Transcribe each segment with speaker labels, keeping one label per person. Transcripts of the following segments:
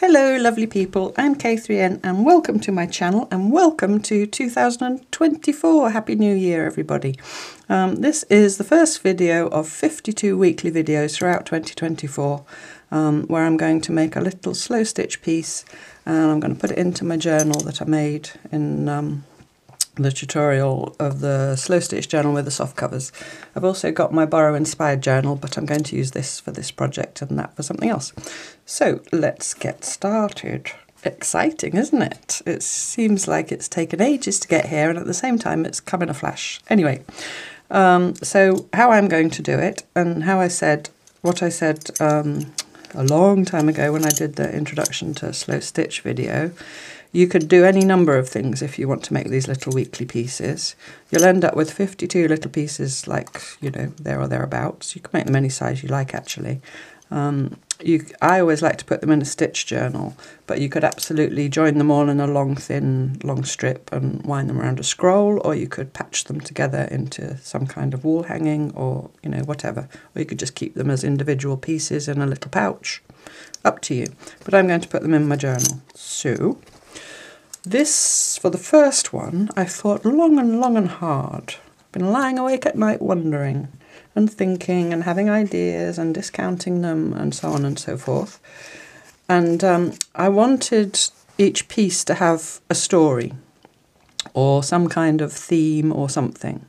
Speaker 1: Hello lovely people, I'm K3N and welcome to my channel and welcome to 2024. Happy New Year everybody. Um, this is the first video of 52 weekly videos throughout 2024 um, where I'm going to make a little slow stitch piece and I'm going to put it into my journal that I made in um, the tutorial of the slow stitch journal with the soft covers. I've also got my Boro inspired journal, but I'm going to use this for this project and that for something else. So let's get started. Exciting, isn't it? It seems like it's taken ages to get here and at the same time it's come in a flash. Anyway, um, so how I'm going to do it and how I said, what I said um, a long time ago when I did the introduction to slow stitch video you could do any number of things if you want to make these little weekly pieces. You'll end up with 52 little pieces like, you know, there or thereabouts. You can make them any size you like actually. Um, you, I always like to put them in a stitch journal, but you could absolutely join them all in a long, thin, long strip and wind them around a scroll, or you could patch them together into some kind of wall hanging or, you know, whatever. Or you could just keep them as individual pieces in a little pouch. Up to you. But I'm going to put them in my journal. So, this, for the first one, I thought long and long and hard. I've been lying awake at night wondering and thinking and having ideas and discounting them and so on and so forth. And um, I wanted each piece to have a story or some kind of theme or something.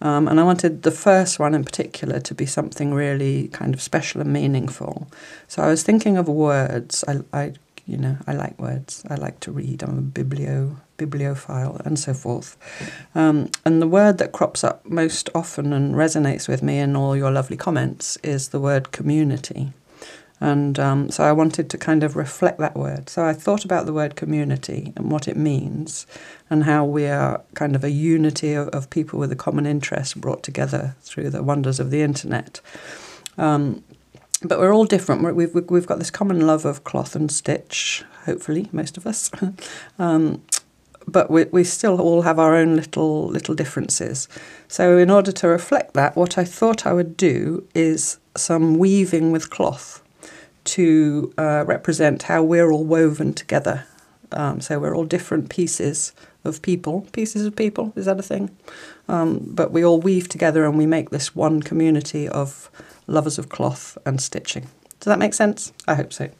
Speaker 1: Um, and I wanted the first one in particular to be something really kind of special and meaningful. So I was thinking of words. I, I you know, I like words. I like to read. I'm a biblio bibliophile and so forth. Um, and the word that crops up most often and resonates with me in all your lovely comments is the word community. And um, so I wanted to kind of reflect that word. So I thought about the word community and what it means, and how we are kind of a unity of, of people with a common interest brought together through the wonders of the internet. Um, but we're all different. we have we've, we've got this common love of cloth and stitch, hopefully, most of us. um, but we, we still all have our own little little differences. So in order to reflect that, what I thought I would do is some weaving with cloth to uh, represent how we're all woven together. Um, so we're all different pieces of people. Pieces of people, is that a thing? Um, but we all weave together and we make this one community of lovers of cloth and stitching. Does that make sense? I hope so.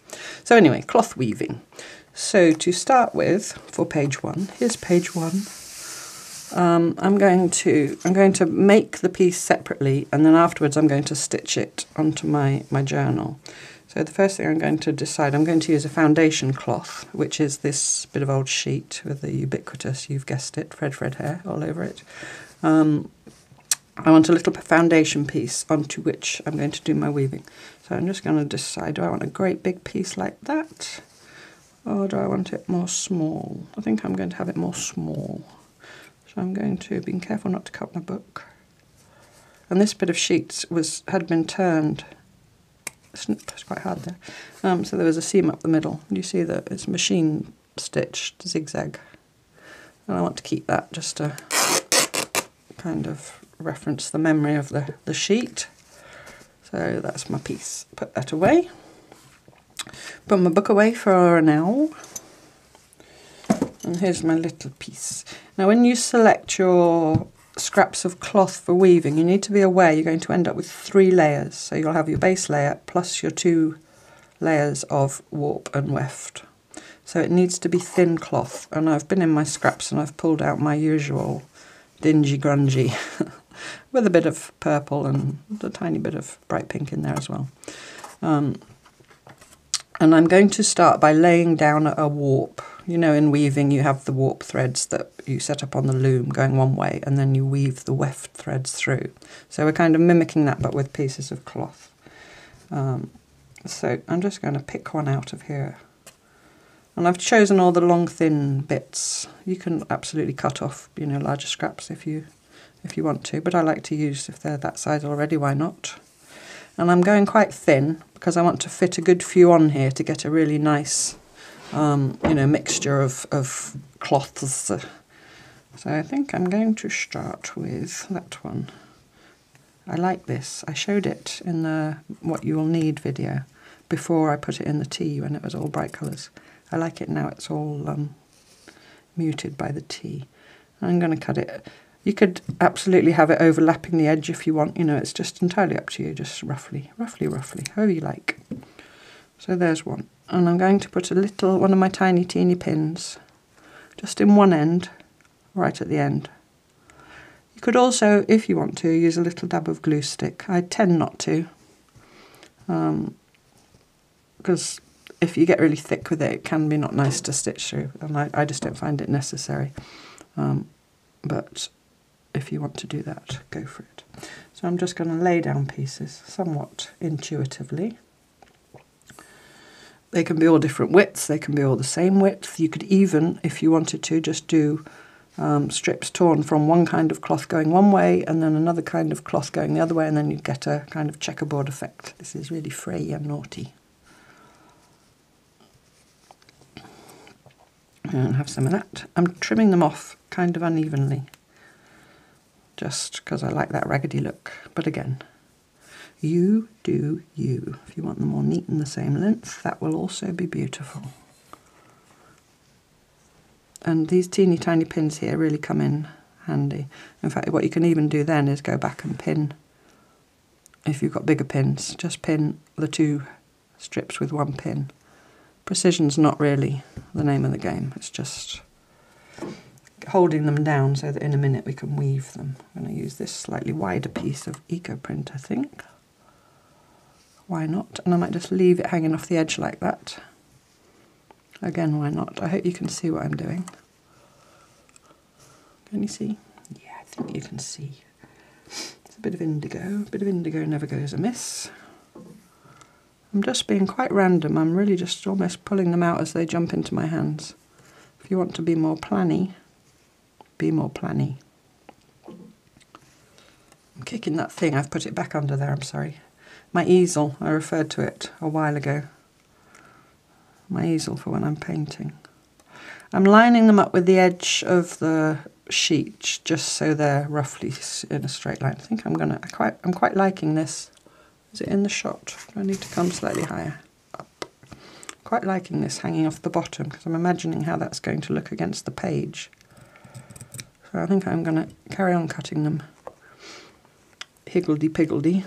Speaker 1: So anyway, cloth weaving. So to start with, for page one, here's page one. Um, I'm going to I'm going to make the piece separately, and then afterwards I'm going to stitch it onto my my journal. So the first thing I'm going to decide, I'm going to use a foundation cloth, which is this bit of old sheet with the ubiquitous, you've guessed it, Fred Fred hair all over it. Um, I want a little foundation piece onto which I'm going to do my weaving. So I'm just going to decide, do I want a great big piece like that? Or do I want it more small? I think I'm going to have it more small. So I'm going to, be careful not to cut my book. And this bit of sheet was had been turned. It's quite hard there. Um, so there was a seam up the middle. You see that it's machine stitched zigzag. And I want to keep that just to kind of reference the memory of the, the sheet. So that's my piece. Put that away. Put my book away for now. And here's my little piece. Now when you select your scraps of cloth for weaving, you need to be aware you're going to end up with three layers. So you'll have your base layer plus your two layers of warp and weft. So it needs to be thin cloth. And I've been in my scraps and I've pulled out my usual dingy grungy with a bit of purple and a tiny bit of bright pink in there as well. Um, and I'm going to start by laying down a warp. You know, in weaving, you have the warp threads that you set up on the loom going one way, and then you weave the weft threads through. So we're kind of mimicking that, but with pieces of cloth. Um, so I'm just going to pick one out of here. And I've chosen all the long, thin bits. You can absolutely cut off, you know, larger scraps if you if you want to, but I like to use, if they're that size already, why not? And I'm going quite thin because I want to fit a good few on here to get a really nice, um, you know, mixture of, of cloths. So I think I'm going to start with that one. I like this. I showed it in the what you will need video, before I put it in the tea when it was all bright colours. I like it now it's all um, muted by the tea. I'm going to cut it. You could absolutely have it overlapping the edge if you want, you know, it's just entirely up to you, just roughly, roughly, roughly, however you like. So there's one. And I'm going to put a little, one of my tiny teeny pins, just in one end, right at the end. You could also, if you want to, use a little dab of glue stick. I tend not to, because um, if you get really thick with it, it can be not nice to stitch through, and I, I just don't find it necessary. Um, but if you want to do that, go for it. So I'm just going to lay down pieces somewhat intuitively. They can be all different widths, they can be all the same width. You could even, if you wanted to, just do um, strips torn from one kind of cloth going one way and then another kind of cloth going the other way and then you'd get a kind of checkerboard effect. This is really fray and naughty. And have some of that. I'm trimming them off kind of unevenly just because I like that raggedy look. But again, you do you. If you want them all neat and the same length, that will also be beautiful. And these teeny tiny pins here really come in handy. In fact, what you can even do then is go back and pin, if you've got bigger pins, just pin the two strips with one pin. Precision's not really the name of the game, it's just holding them down so that in a minute we can weave them. I'm going to use this slightly wider piece of eco print, I think. Why not? And I might just leave it hanging off the edge like that. Again, why not? I hope you can see what I'm doing. Can you see? Yeah, I think you can see. It's a bit of indigo. A bit of indigo never goes amiss. I'm just being quite random. I'm really just almost pulling them out as they jump into my hands. If you want to be more planny, be more planny. I'm kicking that thing. I've put it back under there. I'm sorry. My easel. I referred to it a while ago. My easel for when I'm painting. I'm lining them up with the edge of the sheet just so they're roughly in a straight line. I think I'm gonna. I quite. I'm quite liking this. Is it in the shot? Do I need to come slightly higher? Up. Quite liking this hanging off the bottom because I'm imagining how that's going to look against the page. So I think I'm going to carry on cutting them higgledy-piggledy.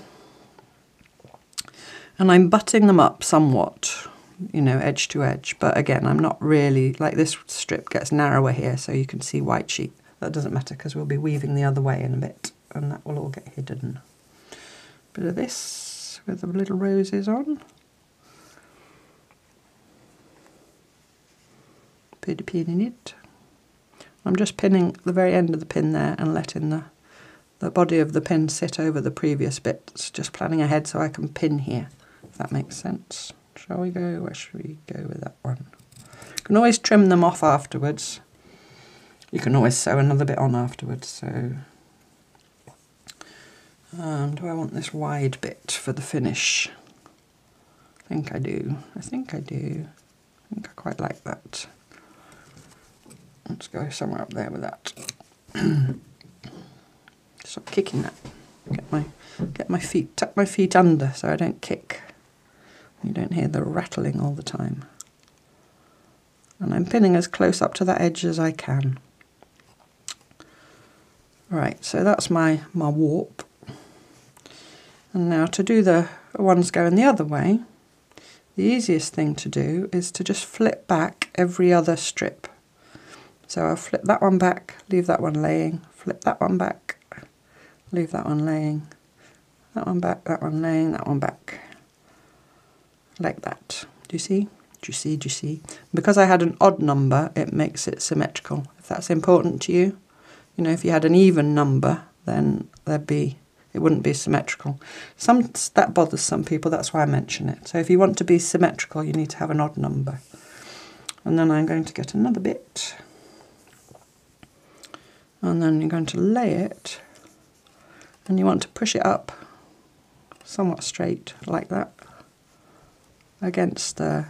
Speaker 1: And I'm butting them up somewhat, you know, edge to edge. But again, I'm not really, like this strip gets narrower here so you can see white sheet. That doesn't matter because we'll be weaving the other way in a bit and that will all get hidden. Bit of this with the little roses on. Put a pin in it. I'm just pinning the very end of the pin there and letting the, the body of the pin sit over the previous bits, just planning ahead so I can pin here, that makes sense. Shall we go? Where should we go with that one? You can always trim them off afterwards. You can always sew another bit on afterwards, so... Um, do I want this wide bit for the finish? I think I do. I think I do. I think I quite like that. Let's go somewhere up there with that. Stop kicking that. Get my get my feet tuck my feet under so I don't kick. You don't hear the rattling all the time. And I'm pinning as close up to that edge as I can. Right, so that's my, my warp. And now to do the ones going the other way, the easiest thing to do is to just flip back every other strip. So I'll flip that one back, leave that one laying, flip that one back, leave that one laying, that one back, that one laying, that one back. Like that. Do you see? Do you see? Do you see? Because I had an odd number, it makes it symmetrical. If that's important to you, you know, if you had an even number, then there'd be it wouldn't be symmetrical. Some that bothers some people. That's why I mention it. So if you want to be symmetrical, you need to have an odd number. And then I'm going to get another bit and then you're going to lay it and you want to push it up somewhat straight like that against the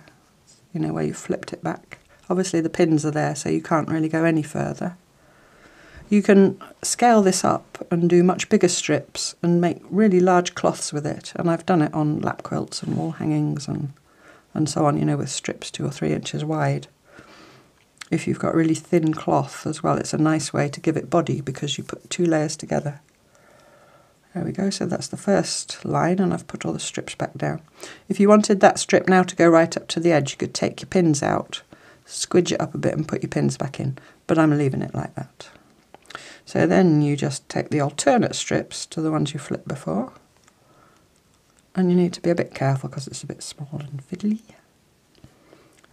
Speaker 1: you know where you flipped it back obviously the pins are there so you can't really go any further you can scale this up and do much bigger strips and make really large cloths with it and I've done it on lap quilts and wall hangings and and so on, you know, with strips two or three inches wide. If you've got really thin cloth as well, it's a nice way to give it body because you put two layers together. There we go, so that's the first line and I've put all the strips back down. If you wanted that strip now to go right up to the edge, you could take your pins out, squidge it up a bit and put your pins back in, but I'm leaving it like that. So then you just take the alternate strips to the ones you flipped before, and you need to be a bit careful because it's a bit small and fiddly.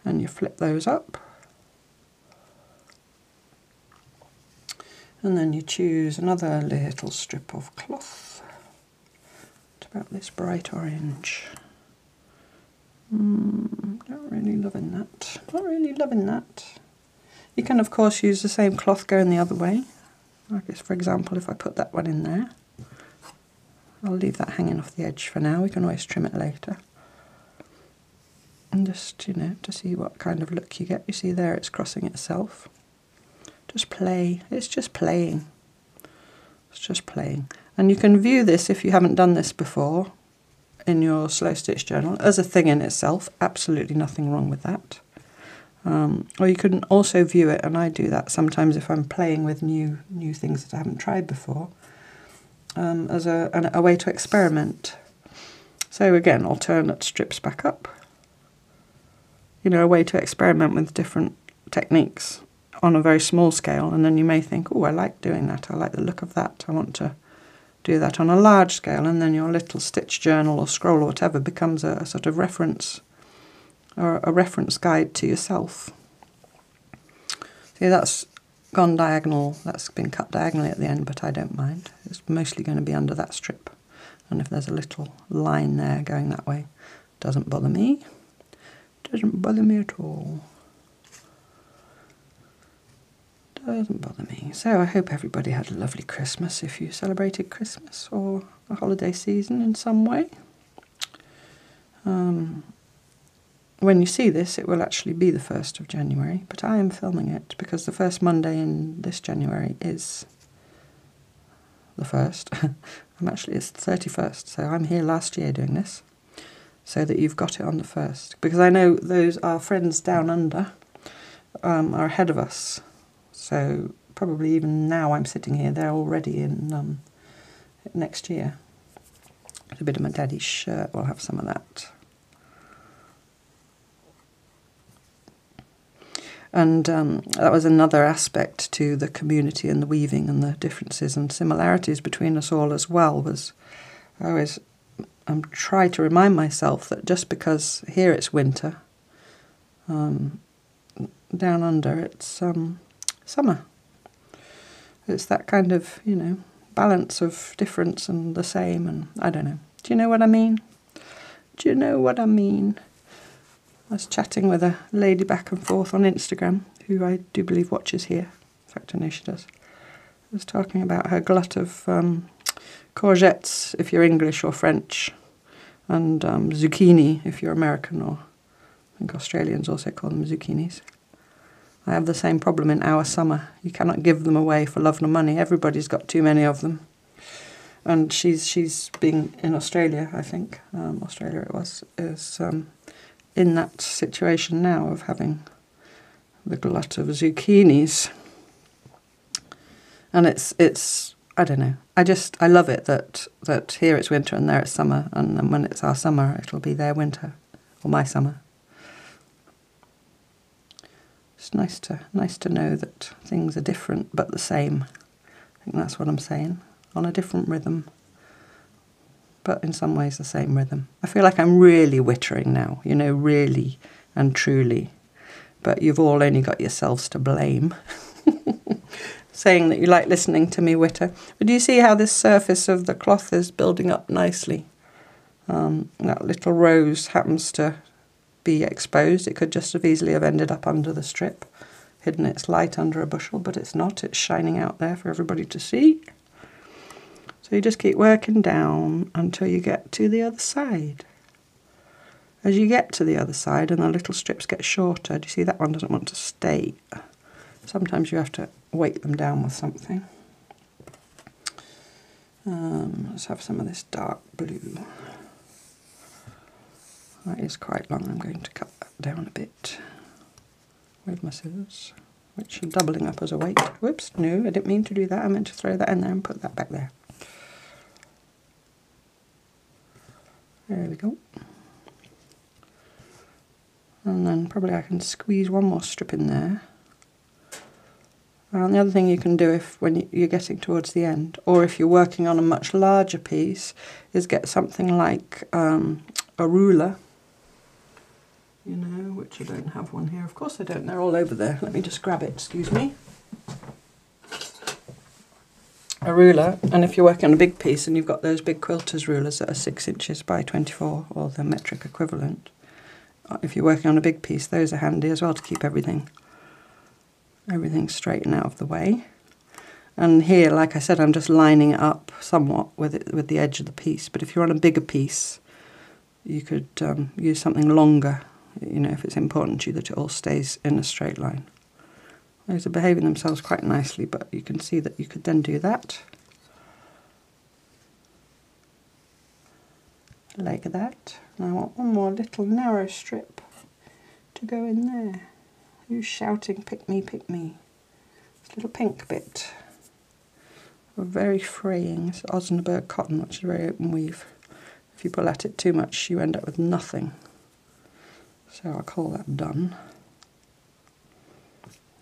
Speaker 1: And you flip those up. And then you choose another little strip of cloth about this bright orange. Mm, not really loving that. Not really loving that. You can of course use the same cloth going the other way. I guess for example if I put that one in there. I'll leave that hanging off the edge for now. We can always trim it later. And just, you know, to see what kind of look you get. You see there it's crossing itself. Just play. It's just playing. It's just playing. And you can view this if you haven't done this before in your slow stitch journal as a thing in itself. Absolutely nothing wrong with that. Um, or you can also view it, and I do that sometimes if I'm playing with new new things that I haven't tried before, um, as a, an, a way to experiment. So again, alternate strips back up. You know, a way to experiment with different techniques on a very small scale, and then you may think, oh, I like doing that. I like the look of that. I want to do that on a large scale, and then your little stitch journal or scroll or whatever becomes a, a sort of reference or a reference guide to yourself. See, that's gone diagonal, that's been cut diagonally at the end, but I don't mind. It's mostly going to be under that strip. And if there's a little line there going that way, doesn't bother me. Doesn't bother me at all. Doesn't bother me. So I hope everybody had a lovely Christmas if you celebrated Christmas or a holiday season in some way. Um, when you see this, it will actually be the 1st of January, but I am filming it because the first Monday in this January is the 1st. I'm actually, it's the 31st, so I'm here last year doing this so that you've got it on the 1st. Because I know those, our friends down under, um, are ahead of us so probably even now I'm sitting here, they're already in um, next year. a bit of my daddy's shirt, we'll have some of that. And um, that was another aspect to the community and the weaving and the differences and similarities between us all as well was I always um, try to remind myself that just because here it's winter, um, down under it's um, summer. It's that kind of, you know, balance of difference and the same, and I don't know. Do you know what I mean? Do you know what I mean? I was chatting with a lady back and forth on Instagram who I do believe watches here. In fact, I know she does. I was talking about her glut of um, courgettes if you're English or French, and um, zucchini if you're American, or I think Australians also call them zucchinis. I have the same problem in our summer. You cannot give them away for love nor money. Everybody's got too many of them. And she's she's being in Australia, I think. Um, Australia it was is um, in that situation now of having the glut of zucchinis. And it's it's I don't know. I just I love it that that here it's winter and there it's summer, and then when it's our summer, it'll be their winter or my summer. It's nice to nice to know that things are different but the same. I think that's what I'm saying. On a different rhythm, but in some ways the same rhythm. I feel like I'm really wittering now, you know, really and truly. But you've all only got yourselves to blame. Saying that you like listening to me witter. But do you see how this surface of the cloth is building up nicely? Um, that little rose happens to be exposed. It could just have easily have ended up under the strip, hidden its light under a bushel, but it's not. It's shining out there for everybody to see. So you just keep working down until you get to the other side. As you get to the other side and the little strips get shorter, do you see that one doesn't want to stay? Sometimes you have to weight them down with something. Um, let's have some of this dark blue. That is quite long. I'm going to cut that down a bit with my scissors, which are doubling up as a weight. Whoops, no, I didn't mean to do that. I meant to throw that in there and put that back there. There we go. And then probably I can squeeze one more strip in there. And the other thing you can do if when you're getting towards the end, or if you're working on a much larger piece, is get something like um, a ruler, you know, which I don't have one here. Of course I don't, they're all over there. Let me just grab it, excuse me. A ruler, and if you're working on a big piece and you've got those big quilters rulers that are 6 inches by 24, or the metric equivalent, uh, if you're working on a big piece, those are handy as well to keep everything everything straight and out of the way. And here, like I said, I'm just lining it up somewhat with it with the edge of the piece. But if you're on a bigger piece, you could um, use something longer, you know, if it's important to you that it all stays in a straight line. Those are behaving themselves quite nicely, but you can see that you could then do that. Like that. And I want one more little narrow strip to go in there. Who's shouting, pick me, pick me? This little pink bit. Very fraying. It's Osnaburg cotton, which is a very open weave. If you pull at it too much, you end up with nothing. So I'll call that done.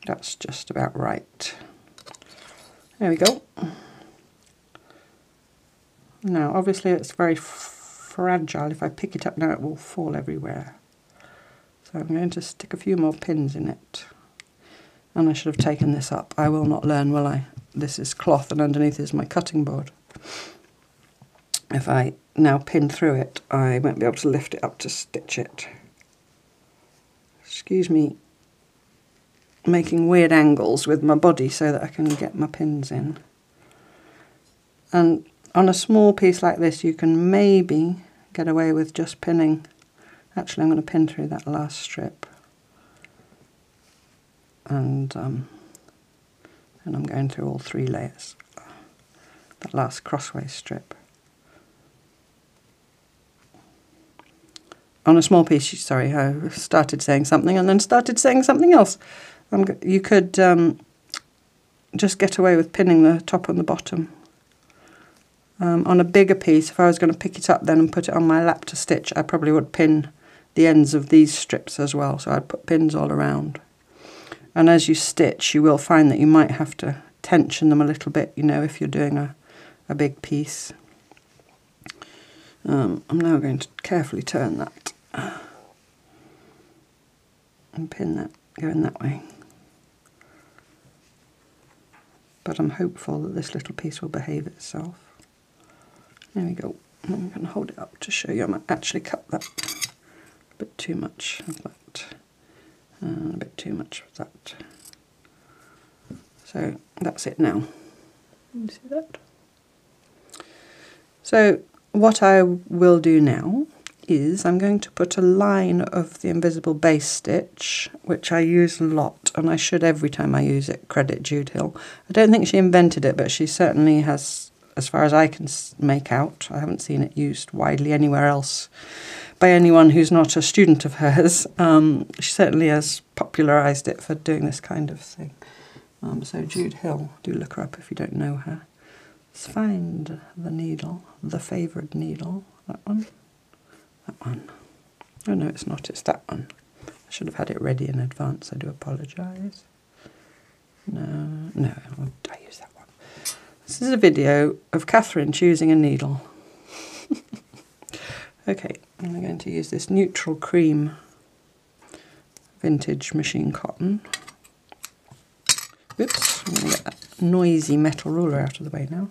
Speaker 1: That's just about right. There we go. Now, obviously it's very fragile. If I pick it up now, it will fall everywhere. So I'm going to stick a few more pins in it. And I should have taken this up. I will not learn, will I? This is cloth and underneath is my cutting board. If I now pin through it, I won't be able to lift it up to stitch it. Excuse me making weird angles with my body so that I can get my pins in. And on a small piece like this you can maybe get away with just pinning Actually, I'm going to pin through that last strip. And um, and I'm going through all three layers. That last crossways strip. On a small piece, sorry, I started saying something and then started saying something else. you could um, just get away with pinning the top and the bottom. Um, on a bigger piece, if I was going to pick it up then and put it on my lap to stitch, I probably would pin the ends of these strips as well. So I'd put pins all around. And as you stitch, you will find that you might have to tension them a little bit, you know, if you're doing a, a big piece. Um, I'm now going to carefully turn that and pin that going that way. But I'm hopeful that this little piece will behave itself. There we go. I'm going to hold it up to show you I might actually cut that a bit too much of that, and a bit too much of that. So that's it now. You see that? So what I will do now is I'm going to put a line of the invisible base stitch, which I use a lot, and I should every time I use it credit Jude Hill. I don't think she invented it, but she certainly has, as far as I can make out, I haven't seen it used widely anywhere else by anyone who's not a student of hers. Um, she certainly has popularised it for doing this kind of thing. Um, so Jude Hill, do look her up if you don't know her. Let's find the needle, the favoured needle. That one? That one. Oh no, it's not, it's that one. I should have had it ready in advance, I do apologise. No, no, I use that one. This is a video of Catherine choosing a needle. okay, I'm going to use this neutral cream vintage machine cotton. Oops, I'm going to get that noisy metal ruler out of the way now.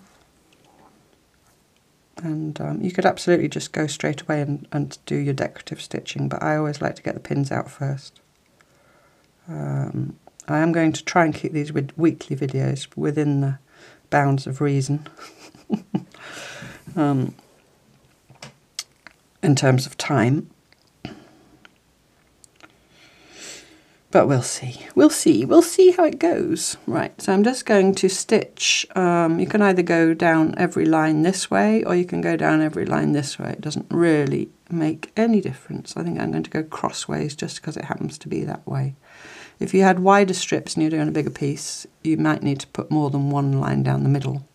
Speaker 1: And um, you could absolutely just go straight away and, and do your decorative stitching, but I always like to get the pins out first. Um, I am going to try and keep these with weekly videos within the bounds of reason. um, in terms of time. But we'll see. We'll see. We'll see how it goes. Right, so I'm just going to stitch. Um, you can either go down every line this way or you can go down every line this way. It doesn't really make any difference. I think I'm going to go crossways just because it happens to be that way. If you had wider strips and you're doing a bigger piece, you might need to put more than one line down the middle.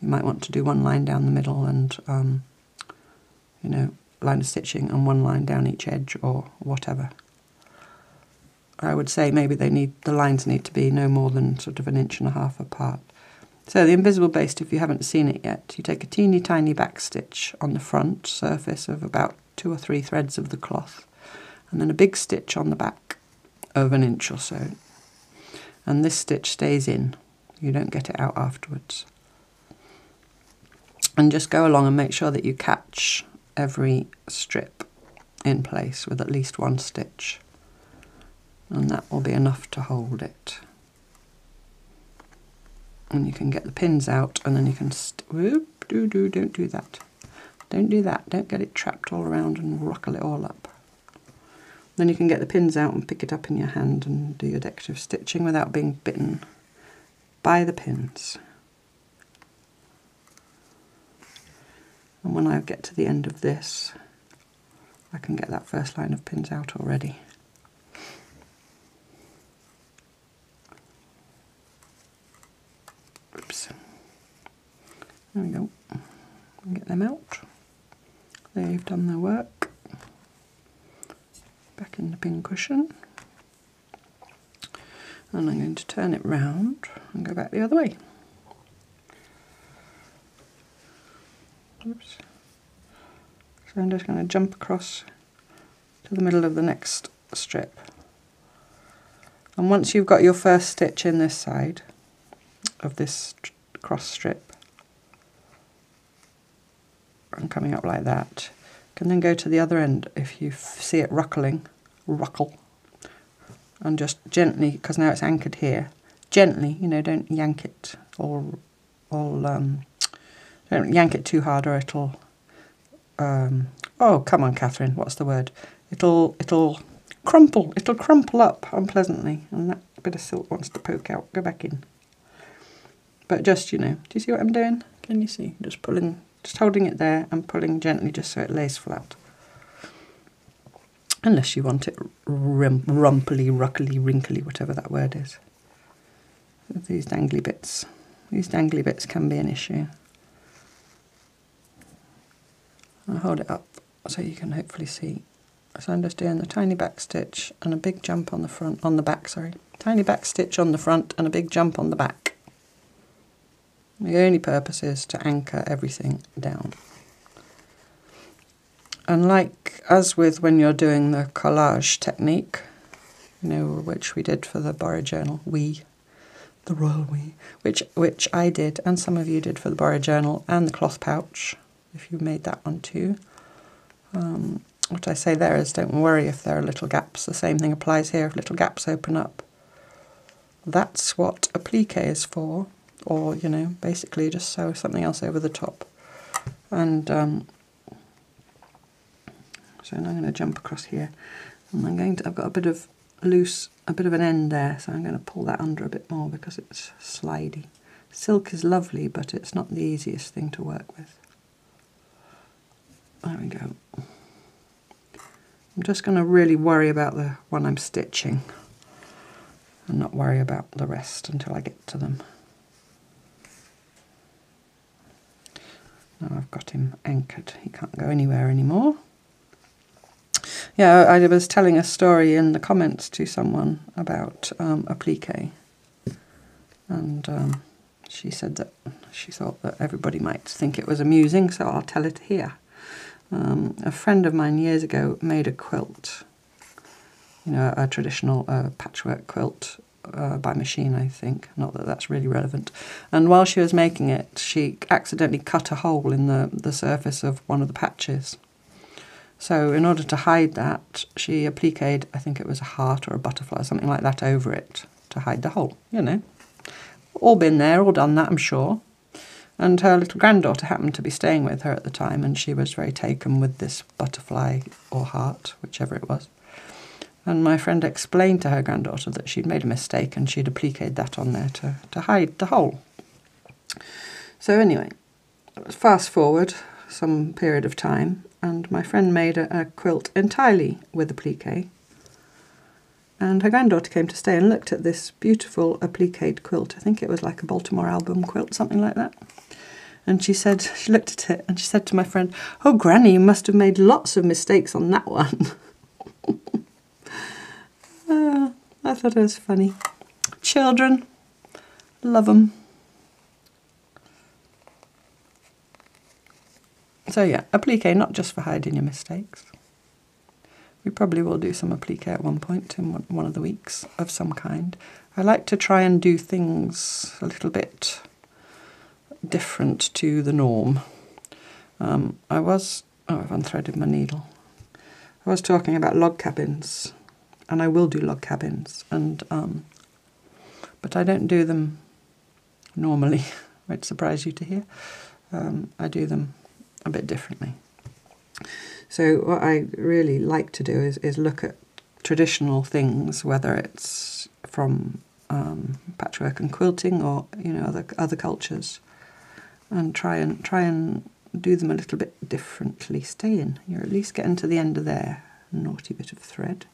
Speaker 1: You might want to do one line down the middle and, um, you know, line of stitching and one line down each edge or whatever. I would say maybe they need the lines need to be no more than sort of an inch and a half apart. So the invisible baste, if you haven't seen it yet, you take a teeny tiny back stitch on the front surface of about two or three threads of the cloth, and then a big stitch on the back of an inch or so. And this stitch stays in. You don't get it out afterwards. And just go along and make sure that you catch every strip in place with at least one stitch and that will be enough to hold it. And you can get the pins out and then you can, whoop, do, do, don't do that. Don't do that, don't get it trapped all around and ruckle it all up. Then you can get the pins out and pick it up in your hand and do your decorative stitching without being bitten by the pins. And when I get to the end of this, I can get that first line of pins out already. There we go. Get them out. They've done their work. Back in the pin cushion. And I'm going to turn it round and go back the other way. Oops. So I'm just going to jump across to the middle of the next strip. And once you've got your first stitch in this side of this cross strip, and coming up like that. Can then go to the other end if you see it ruckling, ruckle, and just gently, because now it's anchored here, gently, you know, don't yank it all, all, um, don't yank it too hard or it'll, um, oh, come on, Catherine, what's the word? It'll, it'll crumple, it'll crumple up unpleasantly, and that bit of silk wants to poke out, go back in. But just, you know, do you see what I'm doing? Can you see? Just pulling just holding it there and pulling gently just so it lays flat. Unless you want it rum rumply, ruckly, wrinkly, whatever that word is. These dangly bits. These dangly bits can be an issue. I'll hold it up so you can hopefully see. So I'm just doing the tiny back stitch and a big jump on the front, on the back, sorry. Tiny back stitch on the front and a big jump on the back. The only purpose is to anchor everything down. And like as with when you're doing the collage technique, you know, which we did for the Boro Journal, we, the royal we, which which I did and some of you did for the Boro Journal and the cloth pouch, if you made that one too. Um, what I say there is don't worry if there are little gaps. The same thing applies here if little gaps open up. That's what applique is for or you know basically just sew something else over the top. And um, so now I'm going to jump across here. And I'm going to I've got a bit of loose a bit of an end there so I'm going to pull that under a bit more because it's slidey. Silk is lovely but it's not the easiest thing to work with. There we go. I'm just going to really worry about the one I'm stitching and not worry about the rest until I get to them. Now I've got him anchored. He can't go anywhere anymore. Yeah, I was telling a story in the comments to someone about um, applique. And um, she said that she thought that everybody might think it was amusing, so I'll tell it here. Um, a friend of mine years ago made a quilt, you know, a traditional uh, patchwork quilt uh, by machine, I think. Not that that's really relevant. And while she was making it, she accidentally cut a hole in the, the surface of one of the patches. So in order to hide that, she appliqued, I think it was a heart or a butterfly something like that over it to hide the hole, you know. All been there, all done that, I'm sure. And her little granddaughter happened to be staying with her at the time, and she was very taken with this butterfly or heart, whichever it was. And my friend explained to her granddaughter that she'd made a mistake and she'd appliqued that on there to, to hide the hole. So anyway, fast forward some period of time and my friend made a, a quilt entirely with applique and her granddaughter came to stay and looked at this beautiful appliqued quilt. I think it was like a Baltimore album quilt, something like that. And she said, she looked at it and she said to my friend, Oh, Granny, you must have made lots of mistakes on that one. uh, I thought it was funny. Children, love them. So yeah, applique not just for hiding your mistakes. We probably will do some applique at one point in one of the weeks of some kind. I like to try and do things a little bit different to the norm. Um, I was, oh, I've unthreaded my needle. I was talking about log cabins, and I will do log cabins, and um, but I don't do them normally. Might surprise you to hear. Um, I do them a bit differently. So what I really like to do is, is look at traditional things, whether it's from um, patchwork and quilting or you know other other cultures, and try and try and do them a little bit differently. Stay in. You're at least getting to the end of there. Naughty bit of thread.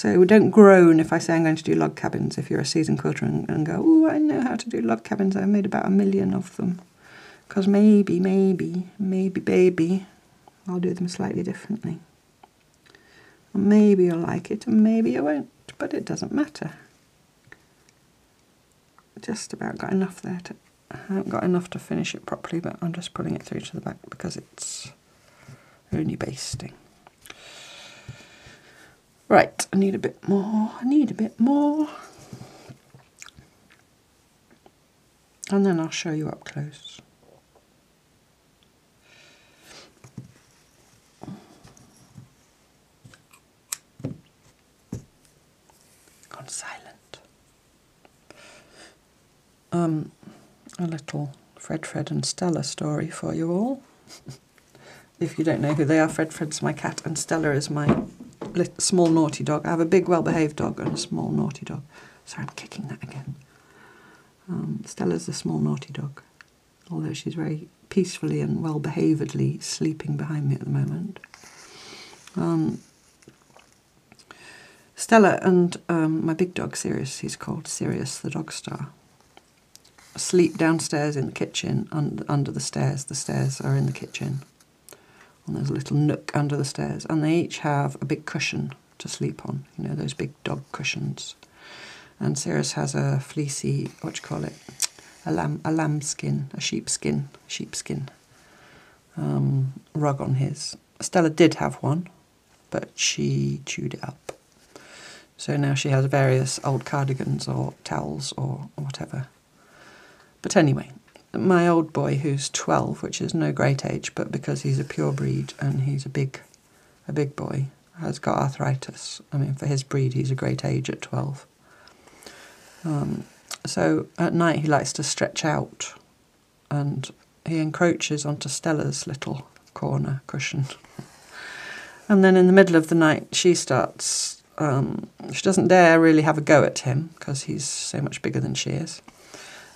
Speaker 1: So don't groan if I say I'm going to do log cabins if you're a seasoned quilter and, and go, oh, I know how to do log cabins. I've made about a million of them. Because maybe, maybe, maybe, baby, I'll do them slightly differently. Maybe you'll like it and maybe you won't, but it doesn't matter. Just about got enough there to, I haven't got enough to finish it properly, but I'm just pulling it through to the back because it's only basting. Right, I need a bit more, I need a bit more. And then I'll show you up close. Gone silent. Um, a little Fred, Fred and Stella story for you all. if you don't know who they are, Fred, Fred's my cat and Stella is my small naughty dog. I have a big well-behaved dog and a small naughty dog. Sorry, I'm kicking that again. Um, Stella's a small naughty dog, although she's very peacefully and well-behavedly sleeping behind me at the moment. Um, Stella and um, my big dog Sirius, he's called Sirius the dog star, sleep downstairs in the kitchen under, under the stairs. The stairs are in the kitchen. And there's a little nook under the stairs. And they each have a big cushion to sleep on, you know, those big dog cushions. And Sirius has a fleecy, what do you call it? A lamb, a lamb skin, a sheepskin, sheepskin um, rug on his. Stella did have one, but she chewed it up. So now she has various old cardigans or towels or whatever. But anyway, my old boy who's 12, which is no great age, but because he's a pure breed and he's a big, a big boy, has got arthritis. I mean, for his breed, he's a great age at 12. Um, so at night he likes to stretch out and he encroaches onto Stella's little corner cushion. And then in the middle of the night, she starts um, she doesn't dare really have a go at him because he's so much bigger than she is.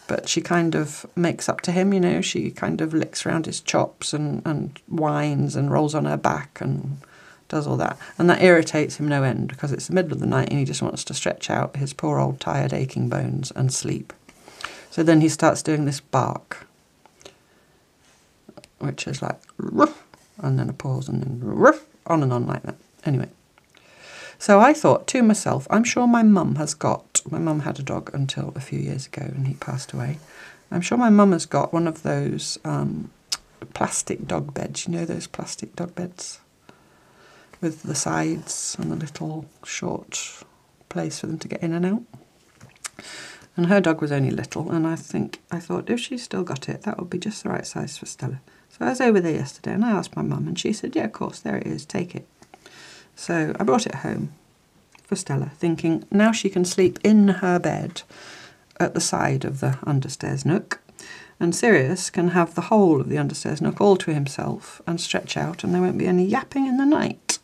Speaker 1: But she kind of makes up to him, you know. She kind of licks around his chops and, and whines and rolls on her back and does all that. And that irritates him no end because it's the middle of the night and he just wants to stretch out his poor old tired aching bones and sleep. So then he starts doing this bark, which is like, and then a pause and then on and on like that. Anyway, so I thought to myself, I'm sure my mum has got, my mum had a dog until a few years ago and he passed away. I'm sure my mum has got one of those um, plastic dog beds, you know those plastic dog beds with the sides and the little short place for them to get in and out. And her dog was only little, and I think I thought if she's still got it, that would be just the right size for Stella. So I was over there yesterday and I asked my mum, and she said, Yeah, of course, there it is, take it. So I brought it home for Stella, thinking now she can sleep in her bed at the side of the understairs nook, And Sirius can have the whole of the understairs nook all to himself and stretch out, and there won't be any yapping in the night.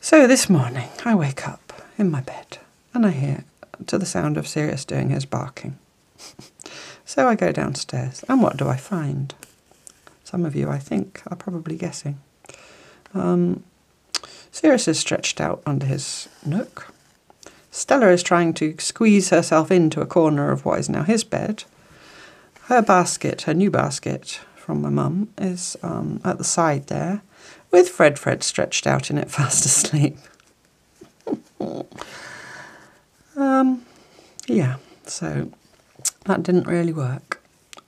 Speaker 1: So this morning I wake up in my bed and I hear to the sound of Sirius doing his barking. so I go downstairs, and what do I find? Some of you, I think, are probably guessing. Um, Sirius is stretched out under his nook. Stella is trying to squeeze herself into a corner of what is now his bed. Her basket, her new basket from my mum, is um, at the side there, with Fred Fred stretched out in it fast asleep. um, yeah, so that didn't really work.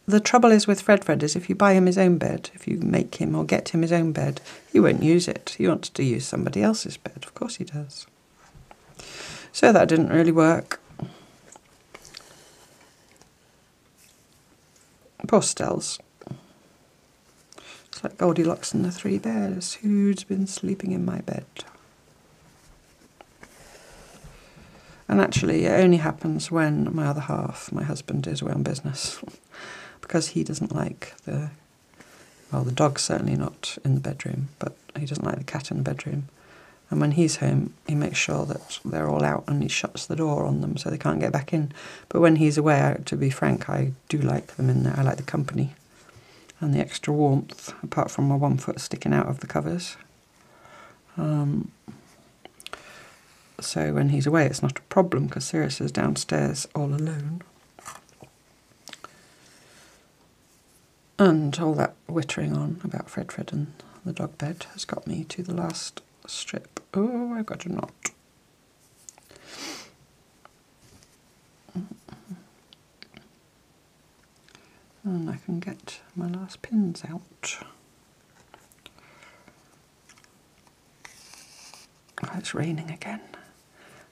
Speaker 1: The trouble is with Fred Fred is if you buy him his own bed, if you make him or get him his own bed, he won't use it. He wants to use somebody else's bed. Of course he does. So that didn't really work. Poor Stells. It's like Goldilocks and the Three Bears. Who's been sleeping in my bed? And actually, it only happens when my other half, my husband, is away on business. because he doesn't like the, well, the dog's certainly not in the bedroom, but he doesn't like the cat in the bedroom. And when he's home, he makes sure that they're all out and he shuts the door on them so they can't get back in. But when he's away, to be frank, I do like them in there. I like the company and the extra warmth, apart from my one foot sticking out of the covers. Um, so when he's away, it's not a problem because Sirius is downstairs all alone. And all that wittering on about Fred Fred and the dog bed has got me to the last strip. Oh, I've got a knot. And I can get my last pins out. Oh, it's raining again.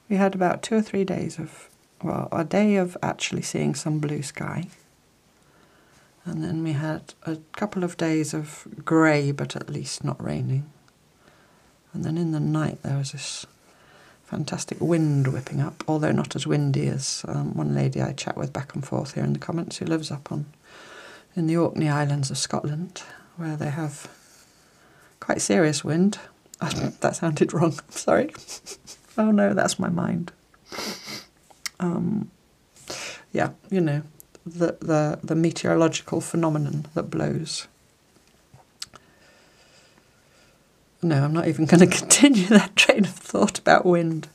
Speaker 1: We had about two or three days of, well, a day of actually seeing some blue sky and then we had a couple of days of grey, but at least not raining. And then in the night there was this fantastic wind whipping up, although not as windy as um, one lady I chat with back and forth here in the comments who lives up on in the Orkney Islands of Scotland, where they have quite serious wind. that sounded wrong. Sorry. oh no, that's my mind. Um, yeah, you know, the, the, the meteorological phenomenon that blows. No, I'm not even going to continue that train of thought about wind.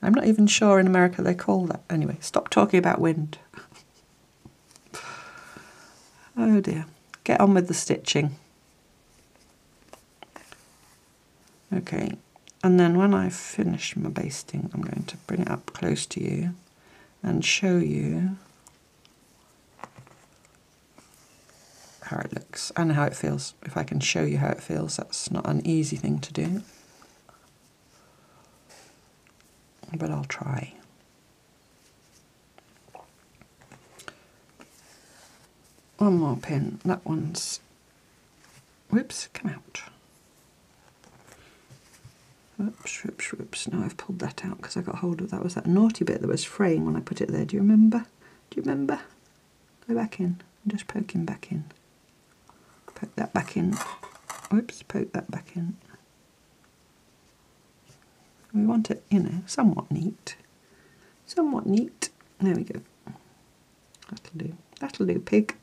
Speaker 1: I'm not even sure in America they call that. Anyway, stop talking about wind. oh dear. Get on with the stitching. Okay, and then when I finish my basting, I'm going to bring it up close to you and show you how it looks and how it feels. If I can show you how it feels, that's not an easy thing to do. But I'll try. One more pin. That one's. Whoops, come out. Whoops, whoops, whoops. Now I've pulled that out because I got hold of that. Was that naughty bit that was fraying when I put it there? Do you remember? Do you remember? Go back in. I'm just poking back in poke that back in. Oops, poke that back in. We want it, you know, somewhat neat. Somewhat neat. There we go. That'll do. That'll do, pig.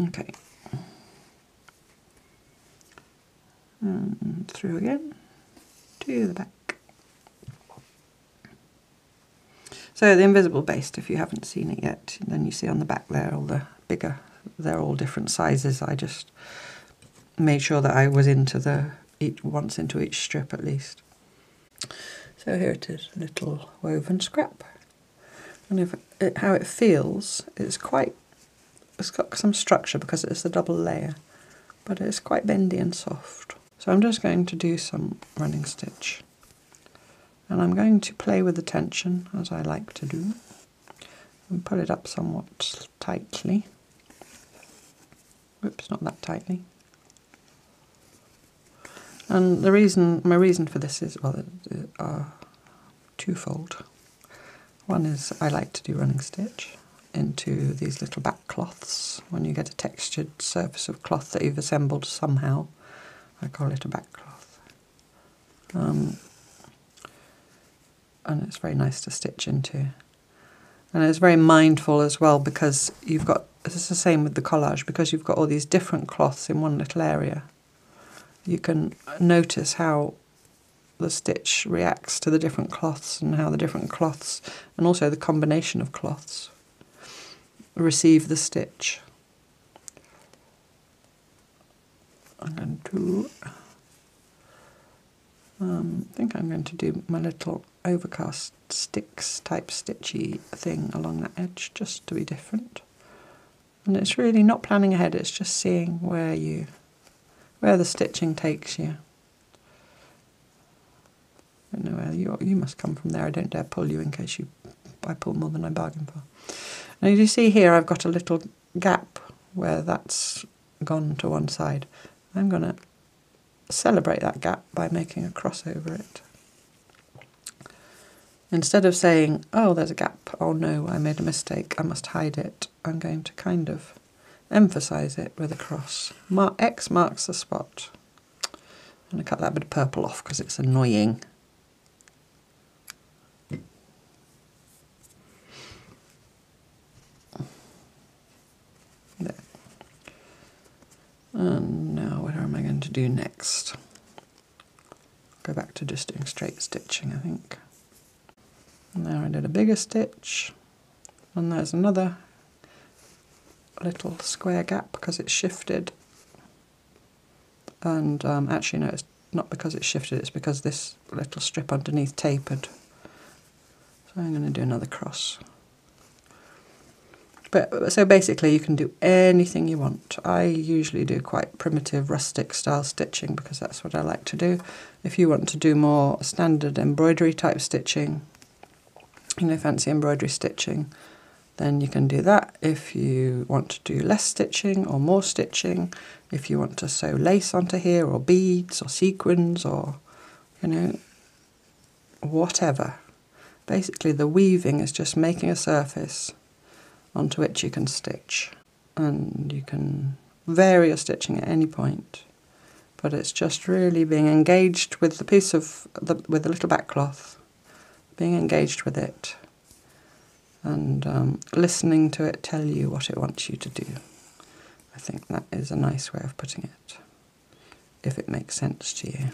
Speaker 1: Okay. And through again to the back. So the invisible baste, if you haven't seen it yet, then you see on the back there all the bigger they're all different sizes. I just made sure that I was into the each once into each strip at least. So here it is, a little woven scrap. And if it, how it feels, it's quite, it's got some structure because it's a double layer, but it's quite bendy and soft. So I'm just going to do some running stitch. And I'm going to play with the tension as I like to do and pull it up somewhat tightly. Oops, not that tightly. And the reason, my reason for this is, well, uh, twofold. One is I like to do running stitch, into these little back cloths when you get a textured surface of cloth that you've assembled somehow. I call it a back cloth. Um, and it's very nice to stitch into. And it's very mindful as well because you've got, it's the same with the collage, because you've got all these different cloths in one little area. You can notice how the stitch reacts to the different cloths and how the different cloths and also the combination of cloths receive the stitch. I'm going to, um, I think I'm going to do my little overcast sticks type stitchy thing along that edge just to be different. And it's really not planning ahead, it's just seeing where you, where the stitching takes you. I don't know where you, you must come from there, I don't dare pull you in case you, I pull more than I bargain for. Now you see here I've got a little gap where that's gone to one side. I'm going to celebrate that gap by making a cross over it. Instead of saying, oh, there's a gap, oh no, I made a mistake, I must hide it, I'm going to kind of emphasise it with a cross. Mar X marks the spot. I'm going to cut that bit of purple off because it's annoying. There. And now what am I going to do next? Go back to just doing straight stitching, I think. And there I did a bigger stitch. And there's another little square gap because it's shifted. And um, actually, no, it's not because it's shifted, it's because this little strip underneath tapered. So I'm going to do another cross. But so basically, you can do anything you want. I usually do quite primitive, rustic style stitching because that's what I like to do. If you want to do more standard embroidery type stitching, you know, fancy embroidery stitching, then you can do that. If you want to do less stitching or more stitching, if you want to sew lace onto here or beads or sequins or, you know, whatever. Basically, the weaving is just making a surface onto which you can stitch. And you can vary your stitching at any point. But it's just really being engaged with the piece of the, with the little back cloth, being engaged with it, and um, listening to it tell you what it wants you to do. I think that is a nice way of putting it, if it makes sense to you.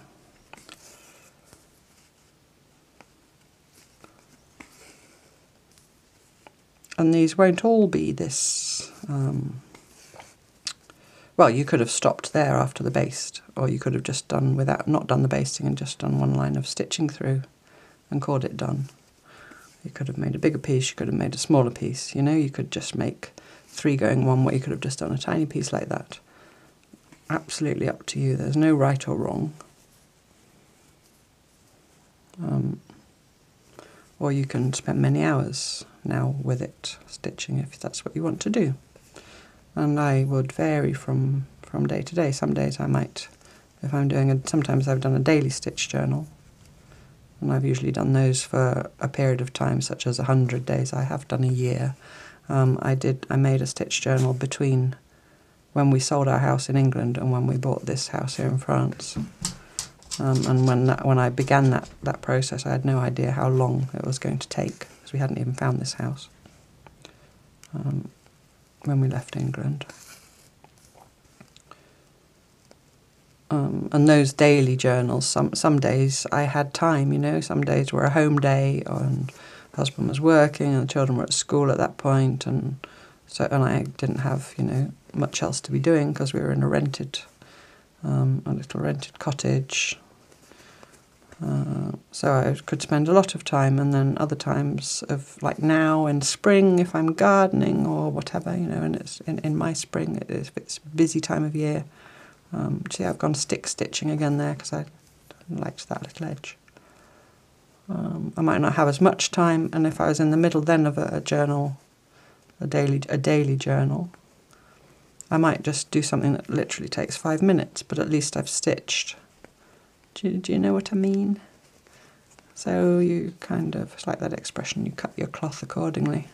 Speaker 1: and these won't all be this. Um, well, you could have stopped there after the baste, or you could have just done without not done the basting and just done one line of stitching through, and called it done. You could have made a bigger piece. You could have made a smaller piece. You know, you could just make three going one way. You could have just done a tiny piece like that. Absolutely up to you. There's no right or wrong. Um, or you can spend many hours now with it stitching if that's what you want to do and I would vary from from day to day some days I might if I'm doing a sometimes I've done a daily stitch journal and I've usually done those for a period of time such as a hundred days. I have done a year. Um, I did I made a stitch journal between when we sold our house in England and when we bought this house here in France. Um, and when that, when I began that, that process I had no idea how long it was going to take because we hadn't even found this house um, when we left England. Um, and those daily journals, some some days I had time, you know, some days were a home day and husband was working and the children were at school at that point and so and I didn't have, you know, much else to be doing because we were in a rented um, a little rented cottage uh, so I could spend a lot of time, and then other times of like now in spring if I'm gardening or whatever, you know. And it's in, in my spring is it's busy time of year. Um, see, I've gone stick stitching again there because I liked that little edge. Um, I might not have as much time, and if I was in the middle then of a, a journal, a daily a daily journal, I might just do something that literally takes five minutes, but at least I've stitched do you, do you know what I mean? So you kind of, it's like that expression, you cut your cloth accordingly.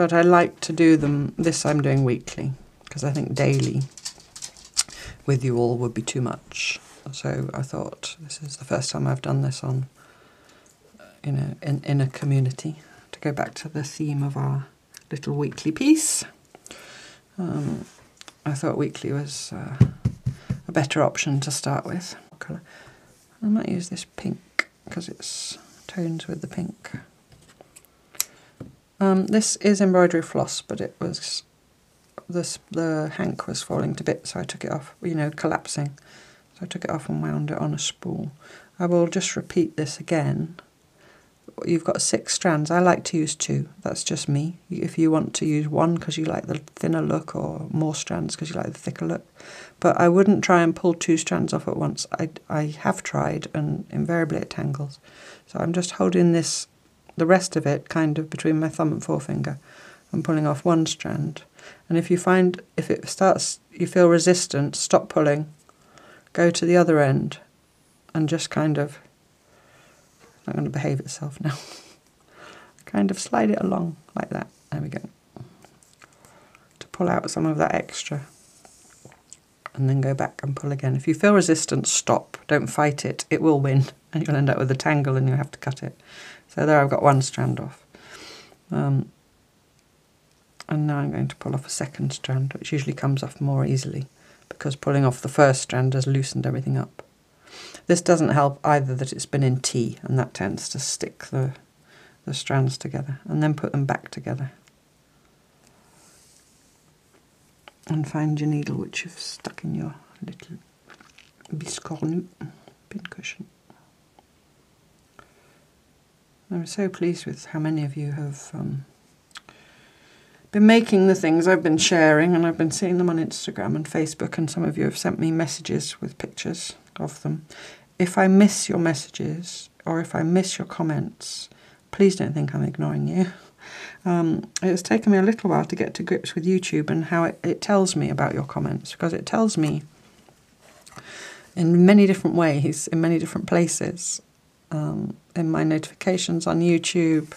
Speaker 1: But I like to do them, this I'm doing weekly, because I think daily with you all would be too much. So I thought this is the first time I've done this on, you know, in, in a community, to go back to the theme of our little weekly piece. Um, I thought weekly was uh, a better option to start with. I might use this pink because it's tones with the pink. Um, this is embroidery floss, but it was this the hank was falling to bits, so I took it off. You know, collapsing. So I took it off and wound it on a spool. I will just repeat this again. You've got six strands. I like to use two. That's just me. If you want to use one because you like the thinner look, or more strands because you like the thicker look, but I wouldn't try and pull two strands off at once. I I have tried, and invariably it tangles. So I'm just holding this the rest of it kind of between my thumb and forefinger and pulling off one strand. And if you find, if it starts, you feel resistant, stop pulling, go to the other end and just kind of, it's not going to behave itself now, kind of slide it along like that. There we go. To pull out some of that extra and then go back and pull again. If you feel resistance, stop. Don't fight it. It will win and you'll end up with a tangle and you'll have to cut it. So there I've got one strand off. Um, and now I'm going to pull off a second strand, which usually comes off more easily because pulling off the first strand has loosened everything up. This doesn't help either that it's been in tea and that tends to stick the, the strands together and then put them back together. And find your needle which you've stuck in your little biscornu pincushion. I'm so pleased with how many of you have um, been making the things I've been sharing, and I've been seeing them on Instagram and Facebook, and some of you have sent me messages with pictures of them. If I miss your messages or if I miss your comments, please don't think I'm ignoring you. Um, it's taken me a little while to get to grips with YouTube and how it, it tells me about your comments because it tells me in many different ways, in many different places, um, in my notifications on YouTube,